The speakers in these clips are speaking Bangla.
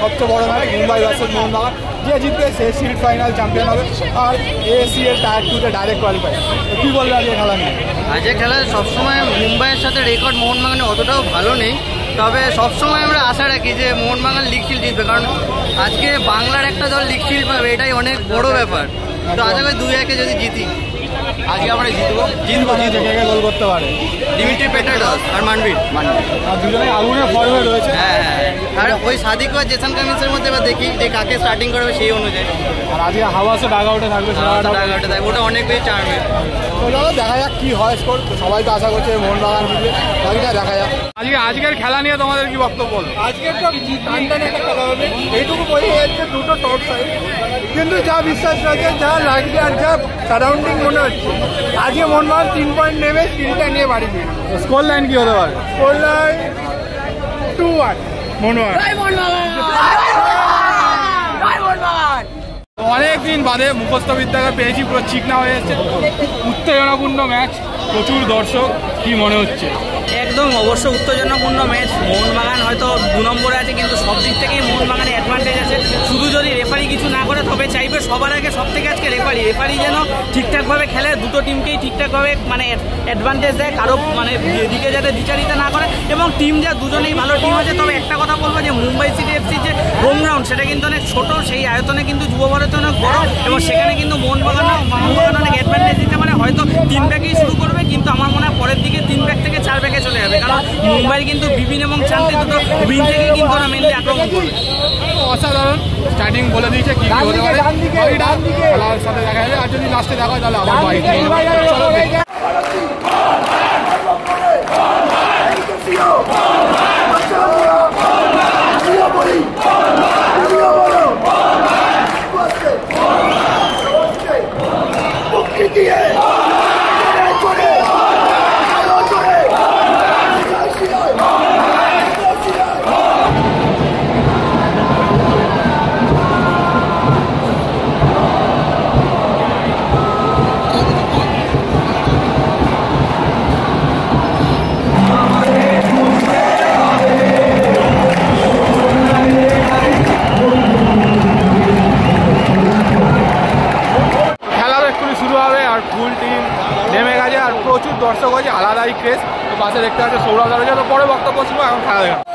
সবচেয়ে বড় ম্যাচ মুম্বাই ভার্সেস মোহনবাগান যে জিতবে সে সিরিজ ফাইনাল চ্যাম্পিয়ন হবে। আর এএসসি এর টায়ার টুতে ডাইরেক্ট কোয়ালিফাই কি বলবে আজকে খেলা নিয়ে? আজকে খেলা সবসময় মুম্বাইয়ের সাথে রেকর্ড মোহনবাগানে অতটাও ভালো নেই। তবে সবসময় আমরা আশা রাখি যে মোহনবাগান লিগ শিল্ড জিতবে। কারণ আজকে বাংলার একটা দল লিগ শিল্ড পাবে, এটাই অনেক বড় ব্যাপার। তো আশা করি দুই একে যদি জিতি। আজকে আমরা জিতবো। জিতবো কে গোল করতে পারে। ডিমিট্রি পেটাডস আর মানবীর আর দুজনে আগুনের ফর্মে রয়েছে। হ্যাঁ হ্যাঁ। আর ওই সাদিক আর জেসান কামিন্সের মধ্যে এবার দেখি যে কাকে স্টার্টিং করবে সেই অনুযায়ী। আর আজকে হাওয়াসে ডাগ আউটে থাকবে। ওটা দেখ, ওটা অনেক বেশি চার্মে দেখা যাক কি হয় স্কোর সবাই তো আশা করছে মোহনবাগান জিতবে বাকিটা দেখা যাক। আজকে আজকের খেলা নিয়ে তোমাদের কি বক্তব্য বলো? আজকে একটা টানটান একটা খেলা হবে। এইটুকু বোঝা যাচ্ছে দুটো টপ সাইড কিন্তু যা বিশ্বাস রয়েছে যা লাগছে আর যা সারাউন্ডিং মনে হচ্ছে আজকে মোহনবাগান তিন পয়েন্ট নেবে তিনটা নিয়ে বাড়ি ফিরবে স্কোর লাইন কি হতে পারে? Score line two one Mohun Bagan অনেক দিন বাদে মুখস্থ বিদ্যাকে পেয়েছি পুরো চিকনা হয়ে যাচ্ছে উত্তেজনাপূর্ণ ম্যাচ প্রচুর দর্শক কি মনে হচ্ছে? একদম অবশ্য উত্তেজনাপূর্ণ ম্যাচ মোহনবাগান হয়তো দু নম্বরে আছে কিন্তু সব দিক থেকেই মোহনবাগানে অ্যাডভান্টেজ সবার আগে সব থেকে আজকে রেফারি রেফারি যেন ঠিকঠাকভাবে খেলে, দুটো টিমকেই ঠিকঠাকভাবে মানে অ্যাডভান্টেজ দেয়, কারও মানে দিকে যাতে বিচারিতা না করে। এবং টিম যা দুজনেই ভালো টিম আছে, তবে একটা কথা বলব যে মুম্বাই সিটি এফসি যে হোম গ্রাউন্ড সেটা কিন্তু অনেক ছোট, সেই আয়তনে কিন্তু যুব ভারত অনেক বড়। এবং সেখানে কিন্তু মোহনবাগান মোহনবাগান অনেক অ্যাডভান্টেজ দিতে পারে। হয়তো তিন ব্যাগেই শুরু করবে, কিন্তু আমার মনে হয় পরের দিকে তিন ব্যাগ থেকে চার ব্যাগে চলে যাবে কারণ মুম্বাই কিন্তু বিপিন এবং শান্তি দুটো উইন থেকে কিন্তু ওরা মেনলি আক্রমণ করবে। অসাধারণ। স্টার্টিং বলে দিয়েছে কি কি হতে পারে খেলার সাথে দেখা যাবে। আর যদি লাস্টে দেখা হয় তাহলে আবার বাড়ি চলো পাশে দেখতে পাচ্ছে সৌরভ দাঁড়িয়েছে তো পরে বক্তব্য শুনব এখন খেলা দেখা।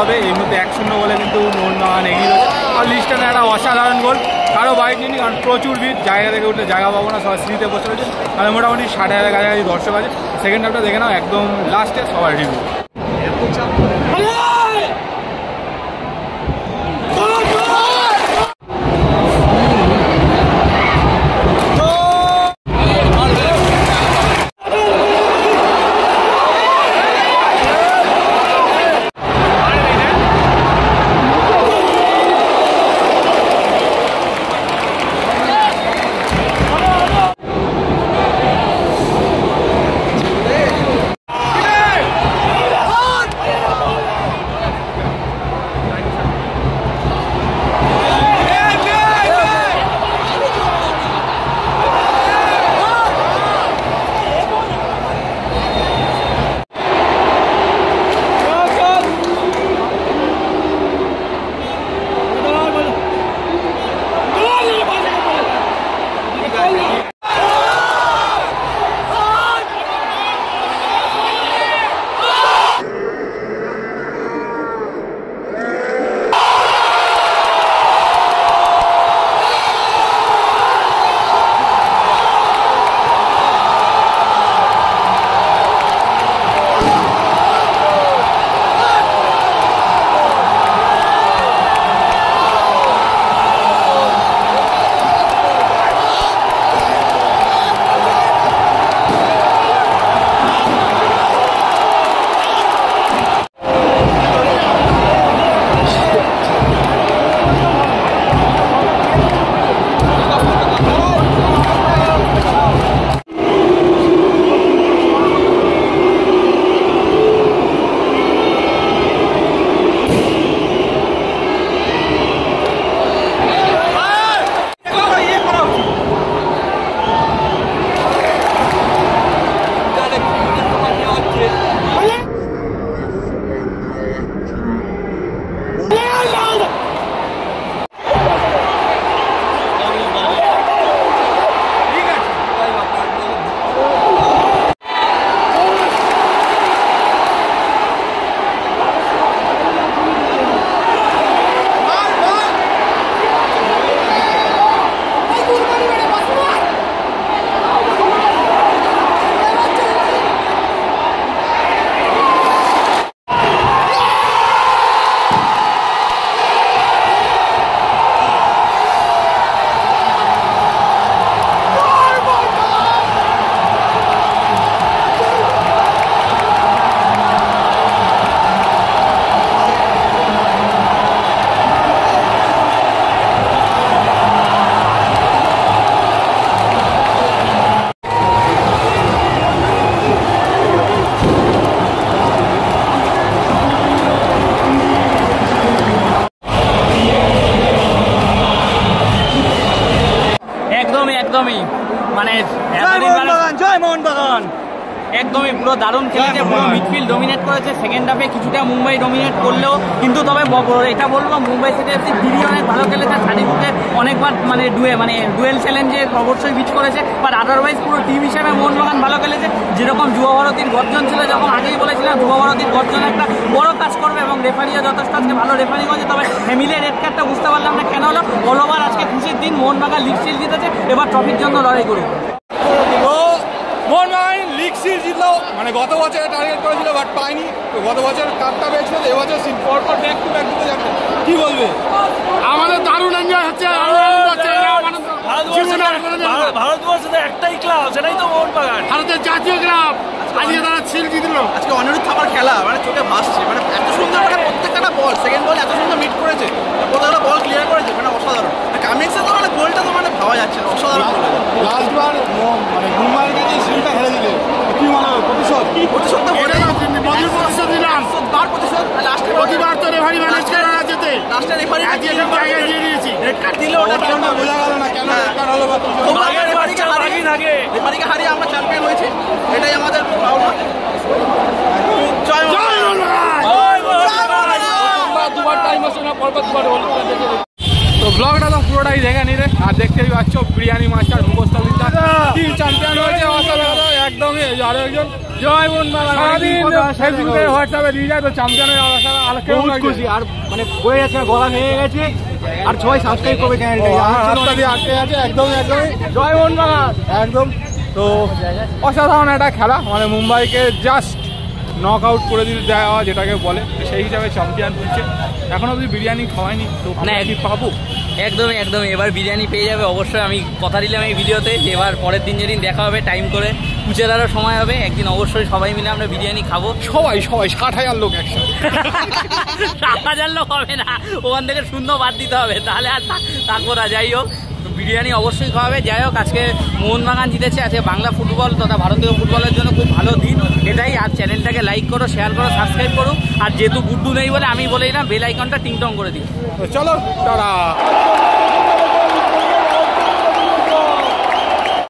হবে। এই মুহূর্তে এক শূন্য বলে কিন্তু মোহনবাগান এগিয়ে রয়েছে আর লিস্টানে একটা অসাধারণ গোল। কারও বাইক নিয়ে কারণ প্রচুর ভিড়। জায়গা থেকে উঠলে জায়গা পাবো না সবাই স্মৃতিতে বসে রয়েছে। তাহলে মোটামুটি ষাট হাজার কাছাকাছি দর্শক আছে। সেকেন্ড হাফটা দেখে নাও একদম লাস্টে সবার রিভিউ দারুণ খেলেছে পুরো মিডফিল্ড ডমিনেট করেছে সেকেন্ড হাফে কিছুটা মুম্বাই ডমিনেট করলেও কিন্তু তবে এটা বলব মুম্বাই সিটি এফসি দিদি অনেক ভালো খেলেছে সার্টিফিকেট অনেকবার মানে ডুয়ে মানে ডুয়েল চ্যালেঞ্জে অবশ্যই বিচ করেছে বাট আদারওয়াইজ পুরো টিম হিসেবে মোহনবাগান ভালো খেলেছে। যেরকম যুব ভারতীর গর্জন ছিল যখন আগেই বলেছিলাম যুব ভারতীর গর্জন একটা বড় কাজ করবে এবং রেফারিও যথেষ্ট আজকে ভালো রেফারি করেছে তবে ফ্যামিলি রেড কার্ডটা বুঝতে পারলাম না কেন হলো অল ওভার আজকে খুশির দিন মোহনবাগান লিগ সিল জিতেছে এবার ট্রফির জন্য লড়াই করবে তো মোহনবাগান! সিরিজ জিতলো। মানে গত বছরে টার্গেট করেছিল বাট পায়নি। তো গত বছর কাপটা পেয়েছিল তো এবছর সিল পর পর ব্যাক টু ব্যাক দিতে যাচ্ছে কি বলবে? আমাদের দারুণ এনজয় হচ্ছে। ভারতবর্ষে তো একটাই ক্লাব সেটাই তো মোহনবাগান। ভারতের জাতীয় ক্লাব আজকে তারা সিল জিতলো। আজকে অনিরুদ্ধ আমার খেলা মানে চোখে ভাসছে। মানে এত সুন্দর মানে প্রত্যেকটা বল সেকেন্ড বল এত সুন্দর মিট করেছে প্রত্যেকটা বল ক্লিয়ার করেছে মানে অসাধারণ কামিংসের তো মানে গোলটা তো মানে ভাবা যাচ্ছে না অসাধারণ গোল লাস্টবার মানে মুম্বাইয়ের কাছে সিলটা হেরে দিলে কি মনে হবে প্রতিশোধ প্রতিশোধ তো এটা তো তিনি বদল প্রতিশোধ দিলাম বার প্রতিশোধ লাস্টে প্রতিবার তো রেফারি ম্যানেজ করে না যেতে লাস্টে রেফারি আজকে সব জায়গায় দিয়ে দিয়েছি দিলে ওটা কেন ওটা বোঝা গেল না কেন বেকার হলো বা কি হলো। বাঘের থাকে। রেফারিকে হারিয়ে আমরা চ্যাম্পিয়ন হয়েছি। এটাই আমাদের পাওনা জয় জয় মোহনবাগান। মোহনবাগান! দুবার টাইম আসে না পরপর দুবার তো ব্লগটা তো পুরোটাই দেখে নিলে আর দেখতেই পাচ্ছ বিরিয়ানি মাস্টার মুখস্থ টিম চ্যাম্পিয়ন হয়েছে একদমই আরও একজন। জয় মন ফেসবুকে হোয়াটসঅ্যাপে দিয়ে যায় তো চ্যাম্পিয়নের আর কেউ খুশি। আর মানে বয়ে যাচ্ছে গলা ভেঙে গেছে। আর সবাই সাবস্ক্রাইব করবে চ্যানেলটা আর দিয়ে আটকে আছে একদম একদম। জয় একদম। তো অসাধারণ একটা খেলা। মানে মুম্বাইকে জাস্ট নক আউট করে দিতে দেওয়া যেটাকে বলে। সেই হিসাবে চ্যাম্পিয়ন হচ্ছে এখন অবধি বিরিয়ানি খাওয়াইনি তো না, কি পাবো? একদমই একদমই এবার বিরিয়ানি পেয়ে যাবে অবশ্যই আমি কথা দিলাম এই ভিডিওতে যে এবার পরের দিন যেদিন দেখা হবে টাইম করে পুজোদারও সময় হবে একদিন অবশ্যই সবাই মিলে আমরা বিরিয়ানি খাব। সবাই সবাই ষাট হাজার লোক একসাথে। ষাট হাজার লোক হবে না ওখান থেকে শূন্য বাদ দিতে হবে তাহলে আর তা- তারপর যাই হোক। বিরিয়ানি অবশ্যই খাওয়াবে। যাই হোক, আজকে মোহনবাগান জিতেছে। আজকে বাংলা ফুটবল তথা ভারতীয় ফুটবলের জন্য খুব ভালো দিন এটাই। আর চ্যানেলটাকে লাইক করো শেয়ার করো সাবস্ক্রাইব করো। আর যেহেতু গুড্ডু নেই বলে আমি বলেই না বেল আইকনটা টিংটং করে দিই চলো তারা